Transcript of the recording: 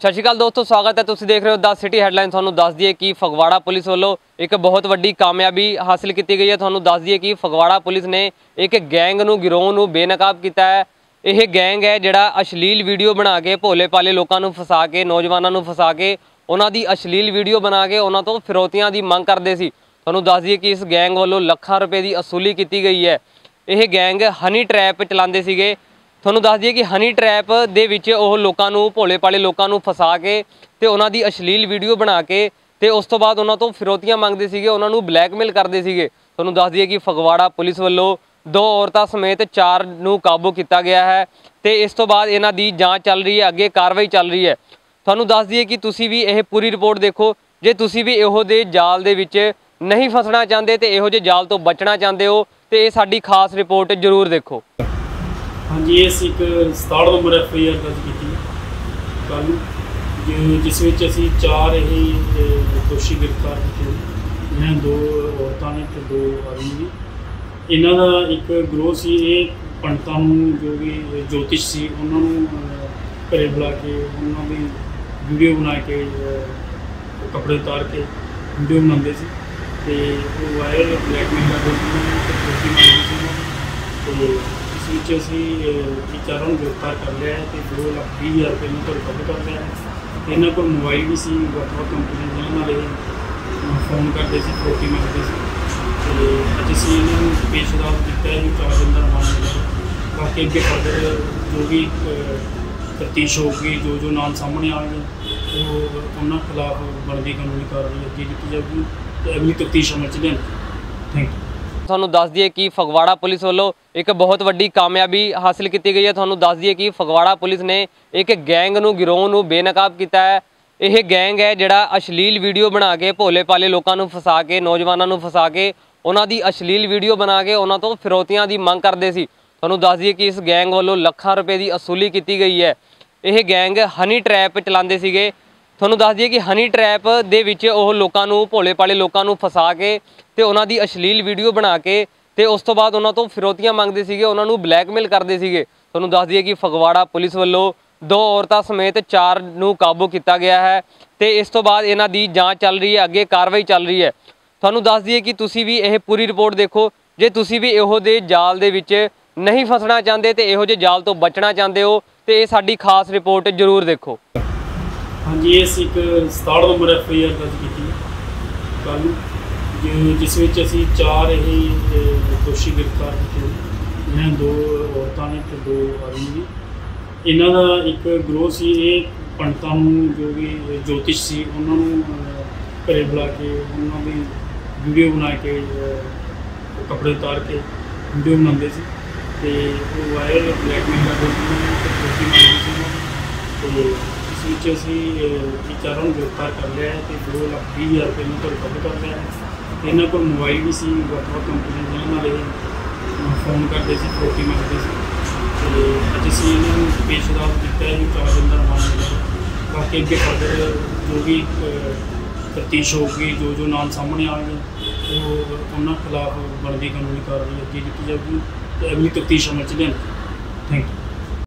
ਸਤਿ ਸ਼੍ਰੀ ਅਕਾਲ ਦੋਸਤੋ, ਸਵਾਗਤ ਹੈ ਤੁਸੀਂ ਦੇਖ ਰਹੇ ਹੋ 10 ਸਿਟੀ ਹੈਡਲਾਈਨ ਤੁਹਾਨੂੰ ਦੱਸ ਦਈਏ ਕਿ ਫਗਵਾੜਾ ਪੁਲਿਸ ਵੱਲੋਂ ਇੱਕ ਬਹੁਤ ਵੱਡੀ ਕਾਮਯਾਬੀ ਹਾਸਲ ਕੀਤੀ ਗਈ ਹੈ। ਤੁਹਾਨੂੰ ਦੱਸ ਦਈਏ ਕਿ ਫਗਵਾੜਾ ਪੁਲਿਸ ਨੇ ਇੱਕ ਗੈਂਗ ਨੂੰ, ਗਿਰੋਹ ਨੂੰ ਬੇਨਕਾਬ ਕੀਤਾ ਹੈ। ਇਹ ਗੈਂਗ ਹੈ ਜਿਹੜਾ ਅਸ਼ਲੀਲ ਵੀਡੀਓ ਬਣਾ ਕੇ ਭੋਲੇ ਪਾਲੇ ਲੋਕਾਂ ਨੂੰ ਫਸਾ ਕੇ, ਨੌਜਵਾਨਾਂ ਨੂੰ ਫਸਾ ਕੇ, ਉਹਨਾਂ ਦੀ ਅਸ਼ਲੀਲ ਵੀਡੀਓ ਬਣਾ ਕੇ ਉਹਨਾਂ ਤੋਂ ਫਿਰੋਤੀਆਂ ਦੀ ਮੰਗ ਕਰਦੇ ਸੀ। ਤੁਹਾਨੂੰ ਦੱਸ ਦਈਏ ਕਿ ਇਸ ਗੈਂਗ ਵੱਲੋਂ ਲੱਖਾਂ ਰੁਪਏ ਦੀ ਅਸੂਲੀ ਕੀਤੀ ਗਈ ਹੈ। ਇਹ ਗੈਂਗ ਹਨੀ ਟ੍ਰੈਪ ਚਲਾਉਂਦੇ ਸੀਗੇ। ਤੁਹਾਨੂੰ ਦੱਸ ਦਈਏ ਕਿ ਹਨੀ ਟ੍ਰੈਪ ਦੇ ਵਿੱਚ ਉਹ ਲੋਕਾਂ ਨੂੰ, ਭੋਲੇ ਭਾਲੇ ਲੋਕਾਂ ਨੂੰ ਫਸਾ ਕੇ ਤੇ ਉਹਨਾਂ ਦੀ ਅਸ਼ਲੀਲ ਵੀਡੀਓ ਬਣਾ ਕੇ ਤੇ ਉਸ ਤੋਂ ਬਾਅਦ ਉਹਨਾਂ ਤੋਂ ਫਿਰੋਤੀਆਂ ਮੰਗਦੇ ਸੀਗੇ, ਉਹਨਾਂ ਨੂੰ ਬਲੈਕਮੇਲ ਕਰਦੇ ਸੀਗੇ। ਤੁਹਾਨੂੰ ਦੱਸ ਦਈਏ ਕਿ ਫਗਵਾੜਾ ਪੁਲਿਸ ਵੱਲੋਂ ਦੋ ਔਰਤਾਂ ਸਮੇਤ ਚਾਰ ਨੂੰ ਕਾਬੂ ਕੀਤਾ ਗਿਆ ਹੈ ਤੇ ਇਸ ਤੋਂ ਬਾਅਦ ਇਹਨਾਂ ਦੀ ਜਾਂਚ ਚੱਲ ਰਹੀ ਹੈ, ਅੱਗੇ ਕਾਰਵਾਈ ਚੱਲ ਰਹੀ ਹੈ। ਤੁਹਾਨੂੰ ਦੱਸ ਦਈਏ ਕਿ ਤੁਸੀਂ ਵੀ ਇਹ ਪੂਰੀ ਰਿਪੋਰਟ ਦੇਖੋ, ਜੇ ਤੁਸੀਂ ਵੀ ਇਹੋ ਦੇ ਜਾਲ ਦੇ ਵਿੱਚ ਨਹੀਂ ਫਸਣਾ ਚਾਹੁੰਦੇ ਤੇ ਇਹੋ ਜਿਹੇ ਜਾਲ ਤੋਂ ਬਚਣਾ ਚਾਹੁੰਦੇ ਹੋ, ਤੇ ਇਹ ਸਾਡੀ ਖਾਸ ਰਿਪੋਰਟ ਜ਼ਰੂਰ ਦੇਖੋ। ਹਾਂਜੀ, ਇਹ ਇਸ ਇੱਕ 67 ਨੰਬਰ ਐਫ ਆਈ ਆਰ ਦਰਜ ਕੀਤੀ ਕੱਲ ਨੂੰ ਜਿਸ ਵਿੱਚ ਅਸੀਂ ਚਾਰ ਇਹ ਦੋਸ਼ੀ ਗ੍ਰਿਫਤਾਰ ਕੀਤੇ ਨੇ। ਦੋ ਔਰਤਾਂ ਨੇ ਤੇ ਦੋ ਆਦਮੀ ਨੇ। ਇਹਨਾਂ ਦਾ ਇੱਕ ਗਰੋਹ ਸੀ, ਇਹ ਪੰਡਤਾਂ ਨੂੰ ਜੋ ਵੀ ਜੋਤਿਸ਼ ਸੀ, ਉਹਨਾਂ ਨੂੰ ਘਰੇ ਬੁਲਾ ਕੇ ਉਹਨਾਂ ਦੀ ਵੀਡੀਓ ਬਣਾ ਕੇ ਕੱਪੜੇ ਉਤਾਰ ਕੇ ਵੀਡੀਓ ਬਣਾਉਂਦੇ ਸੀ। ਤੇ ਉਹ ਵਾਇਰਲ ਬਲੈਕਮੇਲ ਕਰਦੇ ਸੀ ਉਹਨਾਂ ਤੇ ਫਰੋਤੀ ਮੰਗਦੇ ਸੀ। ਤੇ ਵਿੱਚ ਅਸੀਂ ਇਹ ਚਾਰਾਂ ਨੂੰ ਗ੍ਰਿਫਤਾਰ ਕਰ ਲਿਆ ਹੈ ਤੇ 2 ਲੱਖ ਵੀਹ ਹਜ਼ਾਰ ਰੁਪਏ ਨੂੰ ਤੋਂ ਰਿਕਵਰ ਕਰ ਲਿਆ ਹੈ। ਤੇ ਇਹਨਾਂ ਕੋਲ ਮੋਬਾਈਲ ਵੀ ਸੀ, ਵੱਖ-ਵੱਖ ਕੰਪਨੀ ਜਿਹਨਾਂ ਨਾਲ ਇਹ ਫੋਨ ਕਰਦੇ ਸੀ ਫਰੋਤੀ ਮੰਗਦੇ ਸੀ। ਤੇ ਅੱਜ ਅਸੀਂ ਇਹਨਾਂ ਨੂੰ ਪੇਸ਼ਦਾਰ ਕੀਤਾ ਹੈ ਚਾਰ ਦਿਨ ਦਾ ਰਿਮਾਂਡ ਮਿਲਿਆ ਬਾਕੀ ਅੱਗੇ ਫਰਦਰ ਜੋ ਵੀ ਤਫਤੀਸ਼ ਹੋਊਗੀ, ਜੋ ਜੋ ਨਾਮ ਸਾਹਮਣੇ ਆਉਣਗੇ, ਉਹ ਉਹਨਾਂ ਖਿਲਾਫ ਬਣਦੀ ਕਾਨੂੰਨੀ ਕਾਰਵਾਈ ਅੱਗੇ ਕੀਤੀ ਜਾਊਗੀ। ਤੇ ਅਗਲੀ ਤਫਤੀਸ਼ ਅਮਲ ਚ ਲਿਆਂਦੀ ਥੈਂਕ ਯੂ ਤੁਹਾਨੂੰ ਦੱਸ ਦਈਏ ਕਿ ਫਗਵਾੜਾ ਪੁਲਿਸ ਵੱਲੋਂ ਇੱਕ ਬਹੁਤ ਵੱਡੀ ਕਾਮਯਾਬੀ ਹਾਸਲ ਕੀਤੀ ਗਈ ਹੈ। ਤੁਹਾਨੂੰ ਦੱਸ ਦਈਏ ਕਿ ਫਗਵਾੜਾ ਪੁਲਿਸ ਨੇ ਇੱਕ ਗੈਂਗ ਨੂੰ, ਗਿਰੋਹ ਨੂੰ ਬੇਨਕਾਬ ਕੀਤਾ ਹੈ। ਇਹ ਗੈਂਗ ਹੈ ਜਿਹੜਾ ਅਸ਼ਲੀਲ ਵੀਡੀਓ ਬਣਾ ਕੇ ਭੋਲੇ ਭਾਲੇ ਲੋਕਾਂ ਨੂੰ ਫਸਾ ਕੇ, ਨੌਜਵਾਨਾਂ ਨੂੰ ਫਸਾ ਕੇ, ਉਹਨਾਂ ਦੀ ਅਸ਼ਲੀਲ ਵੀਡੀਓ ਬਣਾ ਕੇ ਉਹਨਾਂ ਤੋਂ ਫਿਰੋਤੀਆਂ ਦੀ ਮੰਗ ਕਰਦੇ ਸੀ। ਤੁਹਾਨੂੰ ਦੱਸ ਦਈਏ ਕਿ ਇਸ ਗੈਂਗ ਵੱਲੋਂ ਲੱਖਾਂ ਰੁਪਏ ਦੀ ਅਸੂਲੀ ਕੀਤੀ ਗਈ ਹੈ। ਇਹ ਗੈਂਗ ਹਨੀ ਟ੍ਰੈਪ ਚਲਾਉਂਦੇ ਸੀਗੇ। ਤੁਹਾਨੂੰ ਦੱਸ ਦਈਏ ਕਿ ਹਨੀ ਟ੍ਰੈਪ ਦੇ ਵਿੱਚ ਉਹ ਲੋਕਾਂ ਨੂੰ, ਭੋਲੇ ਪਾਲੇ ਲੋਕਾਂ ਨੂੰ ਫਸਾ ਕੇ ਤੇ ਉਹਨਾਂ ਦੀ ਅਸ਼ਲੀਲ ਵੀਡੀਓ ਬਣਾ ਕੇ ਤੇ ਉਸ ਤੋਂ ਬਾਅਦ ਉਹਨਾਂ ਤੋਂ ਫਿਰੋਤੀਆਂ ਮੰਗਦੇ ਸੀਗੇ, ਉਹਨਾਂ ਨੂੰ ਬਲੈਕਮੇਲ ਕਰਦੇ ਸੀਗੇ। ਤੁਹਾਨੂੰ ਦੱਸ ਦਈਏ ਕਿ ਫਗਵਾੜਾ ਪੁਲਿਸ ਵੱਲੋਂ ਦੋ ਔਰਤਾਂ ਸਮੇਤ ਚਾਰ ਨੂੰ ਕਾਬੂ ਕੀਤਾ ਗਿਆ ਹੈ ਤੇ ਇਸ ਤੋਂ ਬਾਅਦ ਇਹਨਾਂ ਦੀ ਜਾਂਚ ਚੱਲ ਰਹੀ ਹੈ, ਅੱਗੇ ਕਾਰਵਾਈ ਚੱਲ ਰਹੀ ਹੈ। ਤੁਹਾਨੂੰ ਦੱਸ ਦਈਏ ਕਿ ਤੁਸੀਂ ਵੀ ਇਹ ਪੂਰੀ ਰਿਪੋਰਟ ਦੇਖੋ, ਜੇ ਤੁਸੀਂ ਵੀ ਇਹੋ ਦੇ ਜਾਲ ਦੇ ਵਿੱਚ ਨਹੀਂ ਫਸਣਾ ਚਾਹੁੰਦੇ ਤੇ ਇਹੋ ਜਿਹੇ ਜਾਲ ਤੋਂ ਬਚਣਾ ਚਾਹੁੰਦੇ ਹੋ, ਤੇ ਇਹ ਸਾਡੀ ਖਾਸ ਰਿਪੋਰਟ ਜ਼ਰੂਰ ਦੇਖੋ। ਹਾਂਜੀ ਇਸ ਇੱਕ 67 ਨੰਬਰ ਐਫ ਆਈ ਆਰ ਦਰਜ ਕੀਤੀ ਕੱਲ ਨੂੰ। ਜਿਸ ਵਿੱਚ ਅਸੀਂ ਚਾਰ ਇਹ ਦੋਸ਼ੀ ਗ੍ਰਿਫਤਾਰ ਕੀਤੇ ਨੇ। ਇਹਨਾਂ ਦੋ ਔਰਤਾਂ ਨੇ ਤੇ ਦੋ ਆਦਮੀ ਨੇ। ਇਹਨਾਂ ਦਾ ਇੱਕ ਗਰੋਹ ਸੀ ਇਹ ਪੰਡਤਾਂ ਨੂੰ ਜੋ ਵੀ ਜੋਤਿਸ਼ ਸੀ ਉਹਨਾਂ ਨੂੰ ਅਹ, ਘਰੇ ਬੁਲਾ ਕੇ ਉਹਨਾਂ ਦੀ ਵੀਡੀਓ ਬਣਾ ਕੇ ਕੱਪੜੇ ਉਤਾਰ ਕੇ ਵੀਡੀਓ ਬਣਾਉਂਦੇ ਸੀ। ਤੇ ਉਹ ਵਾਇਰਲ ਬਲੈਕਮੇਲ ਕਰਦੇ ਸੀ। ਉਹਨਾਂ ਤੇ ਫਰੋਤੀ ਇਸ ਵਿੱਚ ਅਸੀਂ ਅਹ, ਚਾਰਾਂ ਨੂੰ ਗ੍ਰਿਫਤਾਰ ਕਰ ਲਿਆ ਹੈ ਤੇ 2 ਲੱਖ ਵੀਹ ਹਜ਼ਾਰ ਰੁਪਏ ਨੂੰ ਤੋਂ ਰਿਕਵਰ ਕਰ ਲਿਆ ਹੈ। ਤੇ ਇਹਨਾਂ ਕੋਲ ਮੋਬਾਈਲ ਵੀ ਸੀ ਵੱਖ-ਵੱਖ ਕੰਪਨੀ ਦੇ ਨਾਲ ਇਹ ਫੋਨ ਕਰਦੇ ਸੀ ਫਰੋਤੀ ਮੰਗਦੇ ਸੀ। ਤੇ ਅੱਜ ਅਸੀਂ ਇਹਨਾਂ ਨੂੰ ਪੇਸ਼ਦਾਰ ਕੀਤਾ ਹੈ ਚਾਰ ਦਿਨ ਦਾ ਰਿਮਾਂਡ ਮਿਲਿਆ ਬਾਕੀ ਅੱਗੇ ਫਰਦਰ ਜੋ ਵੀ ਤਫਤੀਸ਼ ਹੋਊਗੀ ਜੋ ਜੋ ਨਾਮ ਸਾਹਮਣੇ ਆਉਣਗੇ ਉਹ ਉਹਨਾਂ ਖਿਲਾਫ ਬਣਦੀ ਕਾਨੂੰਨੀ ਕਾਰਵਾਈ ਅੱਗੇ ਕੀਤੀ ਜਾਊਗੀ। ਤੇ ਅਗਲੀ ਤਫਤੀਸ਼ ਅਮਲ ਚ ਲਿਆਂਦੀ। Thank you